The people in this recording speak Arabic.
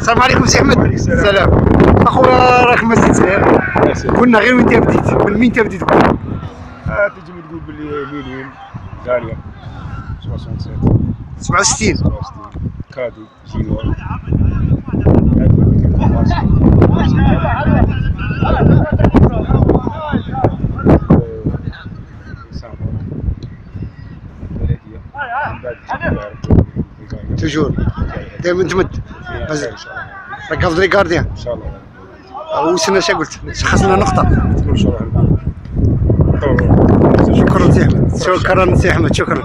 السلام عليكم سي أحمد. السلام. أخويا راك مازال صغير قلنا غير وين بديت من مين بديت قول تجي تقول باللي ليلين غاليه 67 67 67 كادو جينور toujours دائما تمد. ان شاء الله راك افضل gardien إن شاء الله. وسنا اش قلت. شخصنا نقطه إن شاء الله. شكرا سي أحمد. شكرا. سي احمد شكرا.